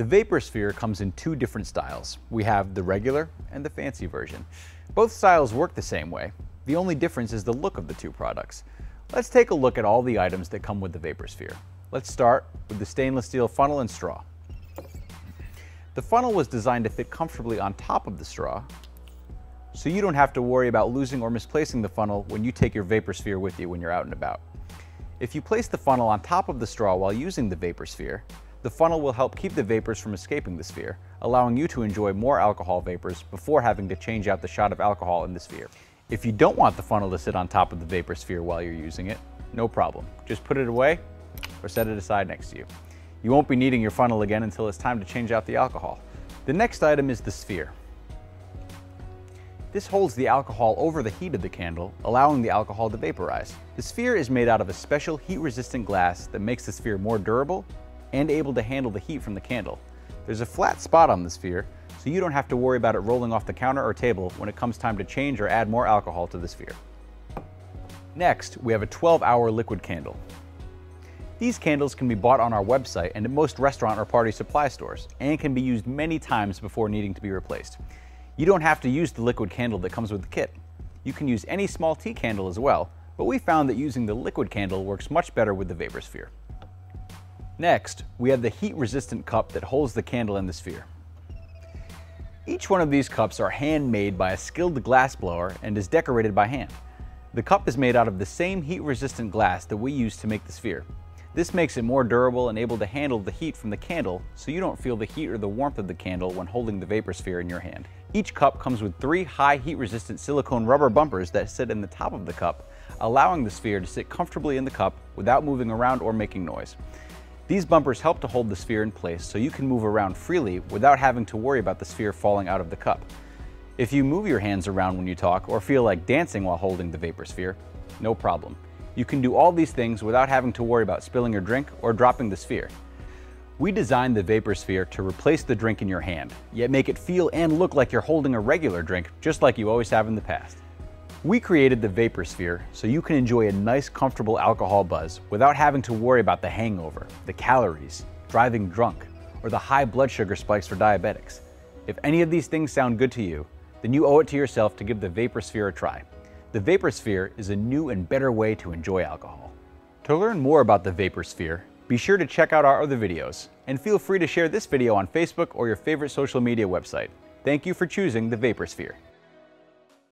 The Vaporsphere comes in two different styles. We have the regular and the fancy version. Both styles work the same way. The only difference is the look of the two products. Let's take a look at all the items that come with the Vaporsphere. Let's start with the stainless steel funnel and straw. The funnel was designed to fit comfortably on top of the straw, so you don't have to worry about losing or misplacing the funnel when you take your Vaporsphere with you when you're out and about. If you place the funnel on top of the straw while using the Vaporsphere, the funnel will help keep the vapors from escaping the sphere, allowing you to enjoy more alcohol vapors before having to change out the shot of alcohol in the sphere. If you don't want the funnel to sit on top of the Vaporsphere while you're using it, no problem. Just put it away or set it aside next to you. You won't be needing your funnel again until it's time to change out the alcohol. The next item is the sphere. This holds the alcohol over the heat of the candle, allowing the alcohol to vaporize. The sphere is made out of a special heat-resistant glass that makes the sphere more durable and able to handle the heat from the candle. There's a flat spot on the sphere, so you don't have to worry about it rolling off the counter or table when it comes time to change or add more alcohol to the sphere. Next, we have a 12-hour liquid candle. These candles can be bought on our website and at most restaurant or party supply stores, and can be used many times before needing to be replaced. You don't have to use the liquid candle that comes with the kit. You can use any small tea candle as well, but we found that using the liquid candle works much better with the Vaporsphere. Next, we have the heat-resistant cup that holds the candle in the sphere. Each one of these cups are handmade by a skilled glassblower and is decorated by hand. The cup is made out of the same heat-resistant glass that we use to make the sphere. This makes it more durable and able to handle the heat from the candle so you don't feel the heat or the warmth of the candle when holding the Vaporsphere in your hand. Each cup comes with three high heat resistant silicone rubber bumpers that sit in the top of the cup, allowing the sphere to sit comfortably in the cup without moving around or making noise. These bumpers help to hold the sphere in place so you can move around freely without having to worry about the sphere falling out of the cup. If you move your hands around when you talk or feel like dancing while holding the Vaporsphere, no problem. You can do all these things without having to worry about spilling your drink or dropping the sphere. We designed the Vaporsphere to replace the drink in your hand, yet make it feel and look like you're holding a regular drink, just like you always have in the past. We created the Vaporsphere so you can enjoy a nice, comfortable alcohol buzz without having to worry about the hangover, the calories, driving drunk, or the high blood sugar spikes for diabetics. If any of these things sound good to you, then you owe it to yourself to give the Vaporsphere a try. The Vaporsphere is a new and better way to enjoy alcohol. To learn more about the Vaporsphere, be sure to check out our other videos, and feel free to share this video on Facebook or your favorite social media website. Thank you for choosing the Vaporsphere.